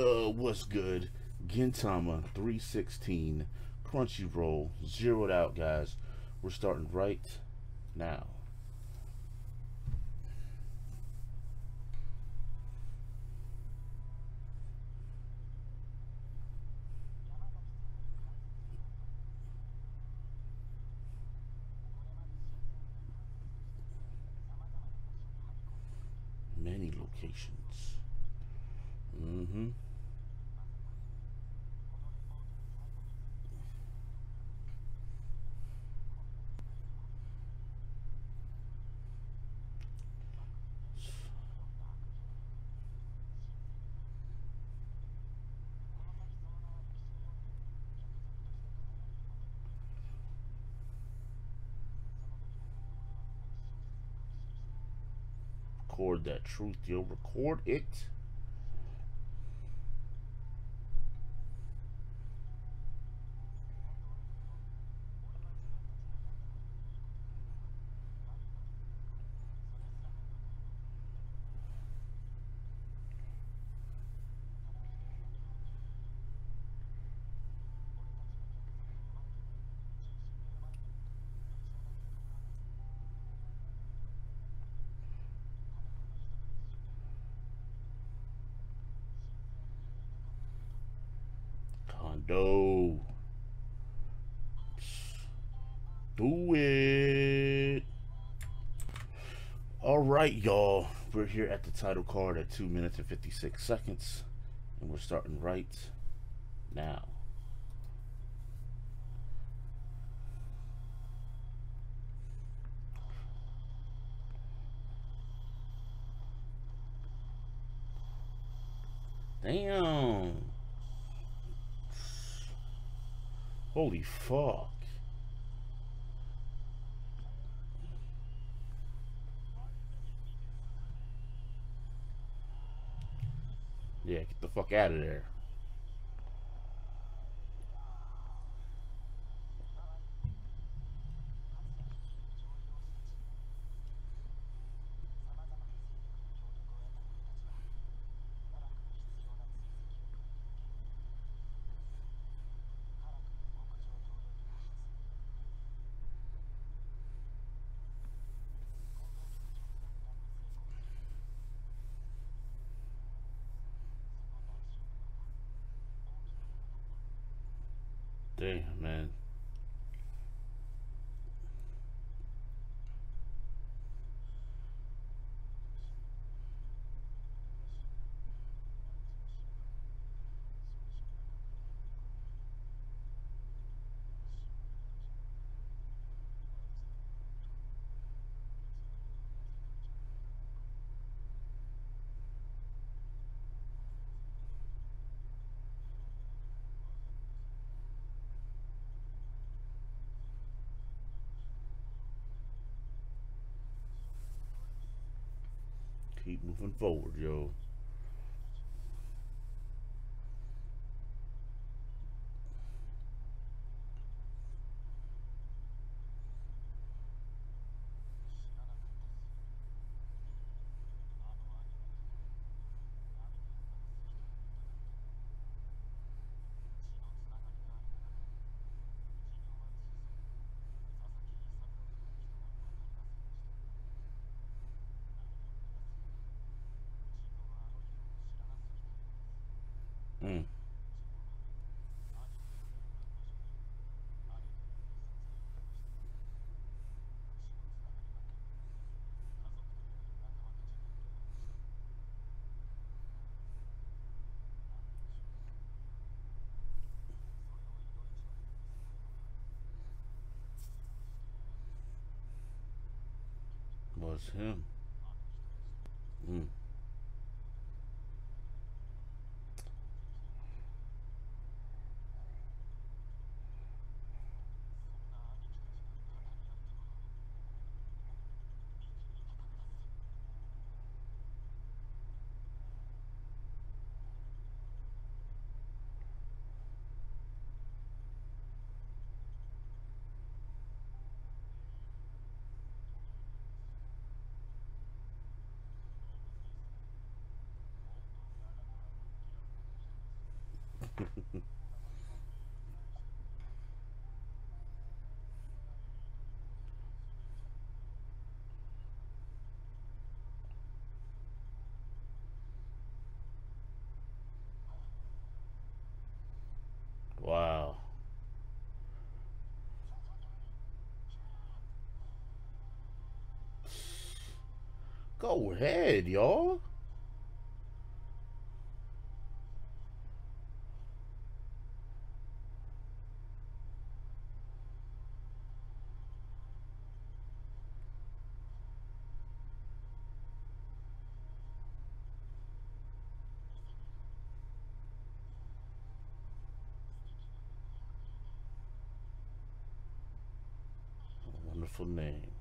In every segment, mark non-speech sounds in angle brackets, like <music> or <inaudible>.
Uh, what's good? Gintama 316 Crunchyroll zeroed out, guys. We're starting right now. Many locations. Record that truth, you'll Record it. Kondo. Do it. All right, y'all. We're here at the title card at 2 minutes and 56 seconds. And we're starting right now. Damn. Holy fuck. Yeah, get the fuck out of there. Damn, man. Keep moving forward, yo. Mm. Was him. Mm. <laughs> wow. Go ahead, y'all. Name.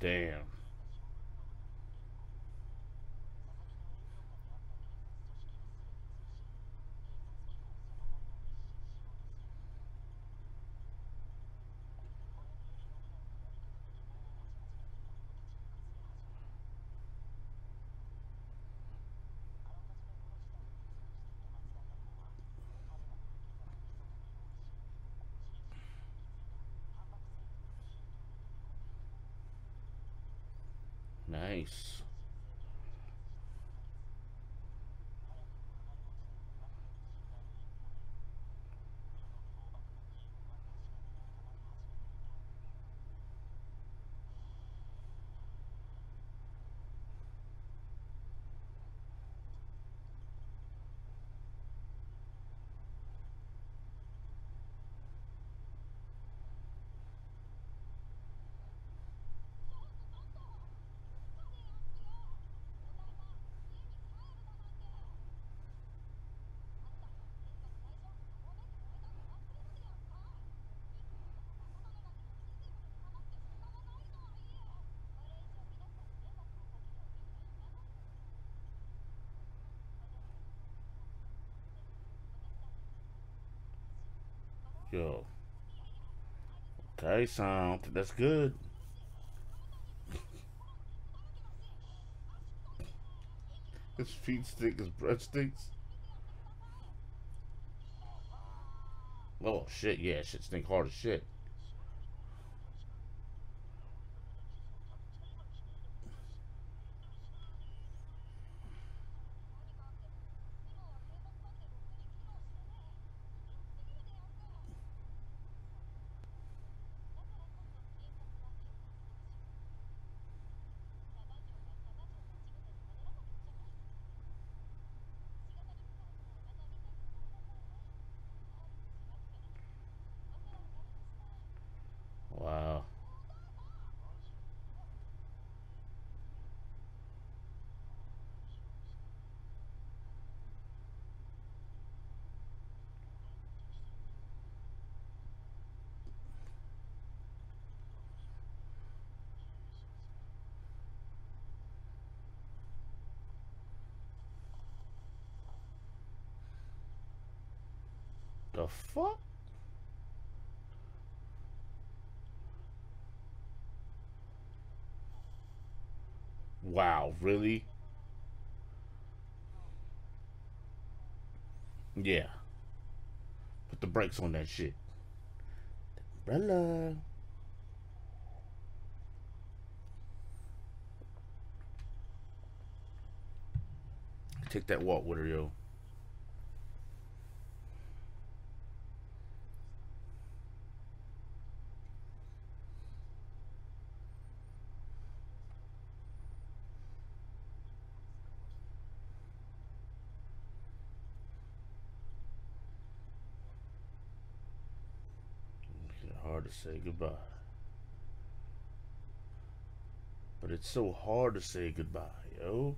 Damn. Nice. Yo. Okay, sound. That's good. His feet stink, his breath stinks. Oh shit, yeah, shit stink hard as shit. Wow. Fuck? Wow, really? Yeah. Put the brakes on that shit. Umbrella. Take that walk with her, yo. hard to say goodbye. But it's so hard to say goodbye, yo.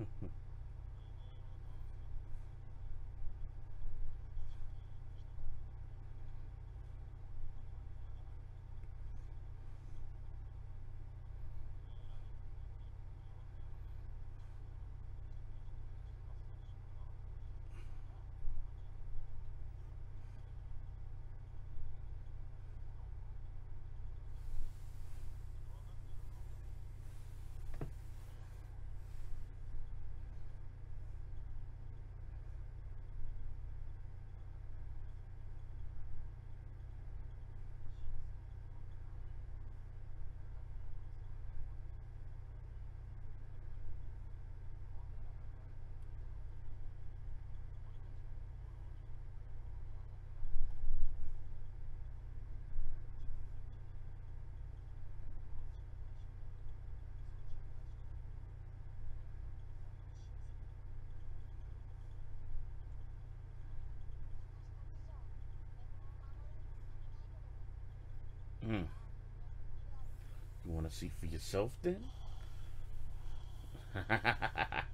Hmm. <laughs> To see for yourself then? <laughs>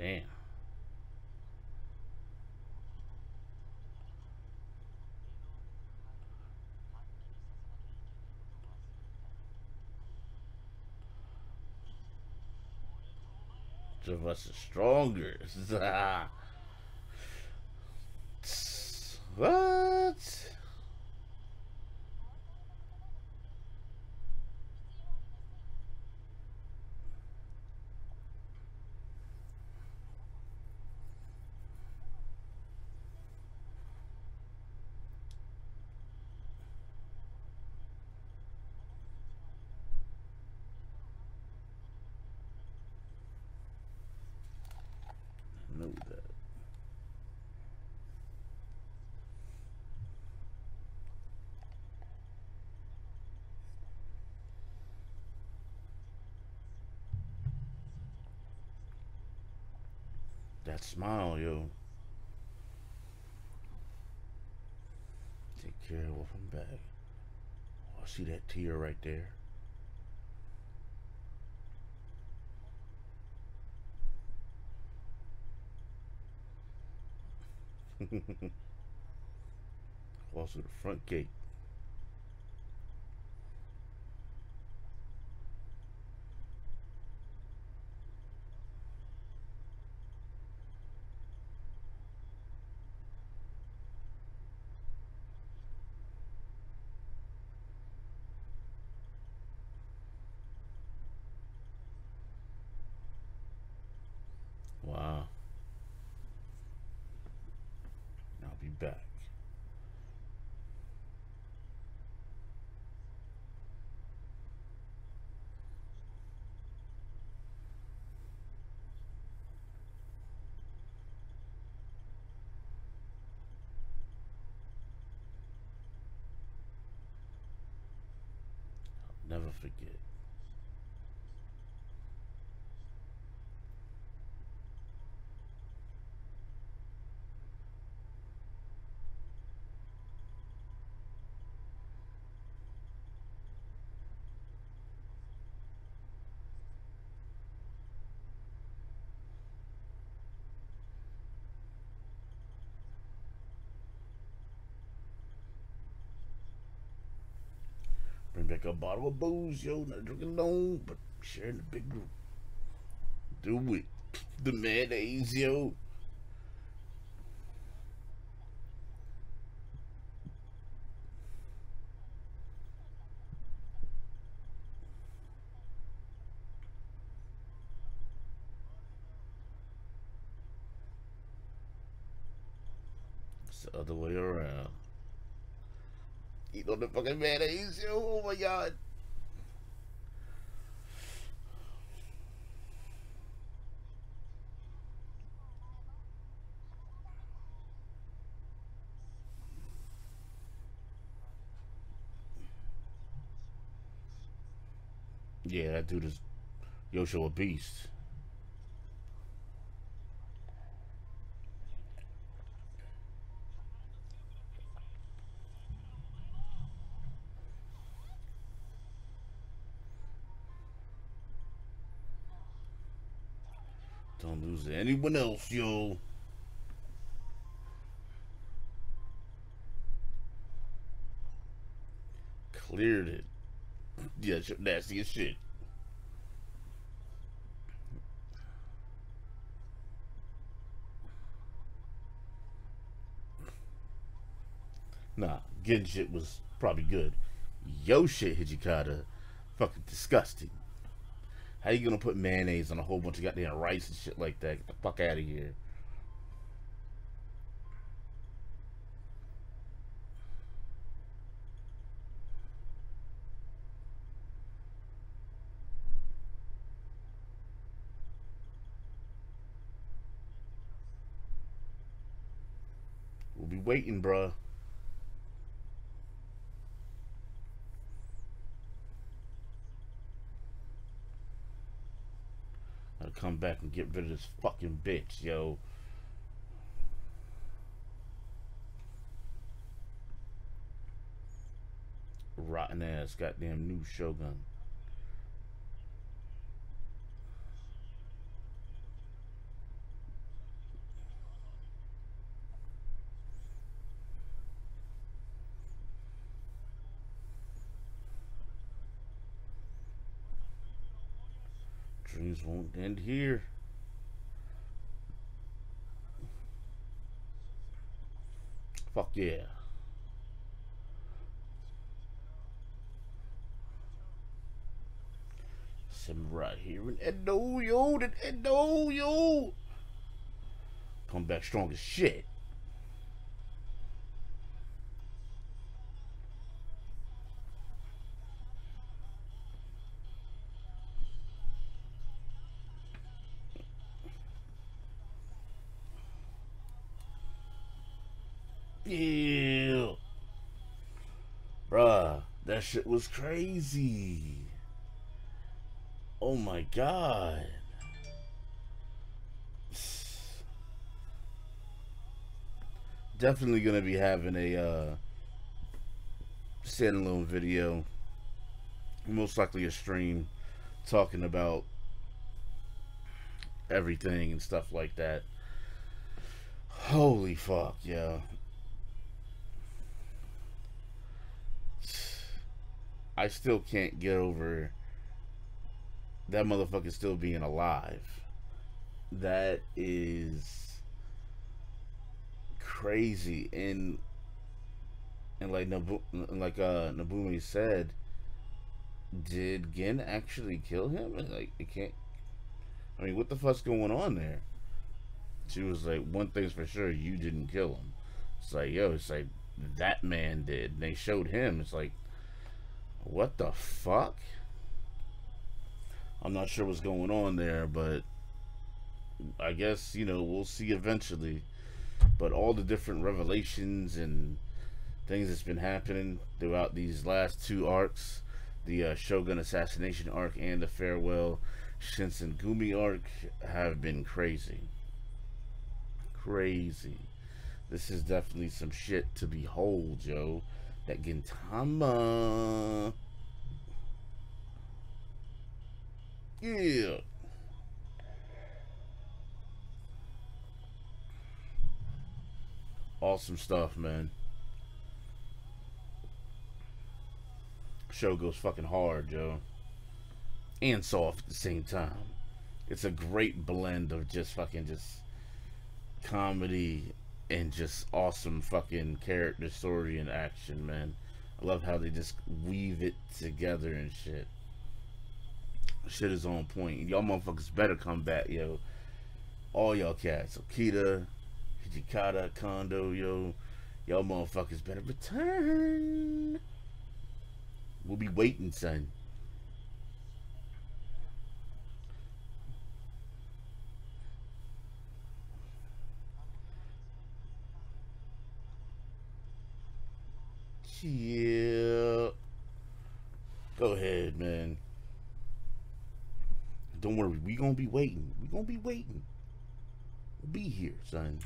Damn. Each of us is stronger. <laughs> what? know that. That smile, yo. Take care, welcome back. Oh, I see that tear right there. <laughs> Also the front gate. Wow. I'll be back. I'll never forget. A bottle of booze, yo. Not drinking alone, but sharing the big group. Do it. <laughs> The mayonnaise, yo. It's the other way around. Eat on the fucking mayonnaise, yo. Oh my god. Yeah, that dude is Yosho a beast. Don't lose to anyone else, yo. Cleared it. Yeah, shit nasty as shit. Nah, getting shit was probably good. Yo shit, Hijikata, fucking disgusting. How you gonna put mayonnaise on a whole bunch of goddamn rice and shit like that? Get the fuck out of here. We'll be waiting, bruh. Come back and get rid of this fucking bitch, yo. Rotten ass goddamn new Shogun. Dreams won't end here. Fuck yeah. Some right here in Edo, yo, that Edo, yo. Come back strong as shit. Yeah. Bruh, that shit was crazy. Oh my god. definitely gonna be having a uh, standalone video, most likely a stream, talking about everything and stuff like that. Holy fuck, yeah. I still can't get over that motherfucker still being alive. That is crazy and and like Nabu, like uh Nobume said, did Gin actually kill him? Like it can't. I mean, what the fuck's going on there? She was like, one thing's for sure, you didn't kill him. It's like, yo, it's like that man did. And they showed him. It's like, what the fuck? I'm not sure what's going on there, but I guess, you know, we'll see eventually. But all the different revelations and things that's been happening throughout these last two arcs the uh, Shogun assassination arc and the farewell Shinsengumi arc have been crazy. Crazy. This is definitely some shit to behold, Joe. That Gintama. Yeah. Awesome stuff, man. Show goes fucking hard, Joe. And soft at the same time. It's a great blend of just fucking just comedy and just awesome fucking character story and action, man. I love how they just weave it together and shit. Shit is on point. Y'all motherfuckers better come back, yo. All y'all cats. Okita, Hijikata, Kondo, yo. Y'all motherfuckers better return. We'll be waiting, son. Yeah. Go ahead, man. Don't worry, we gonna be waiting. We gonna be waiting. We'll be here, son.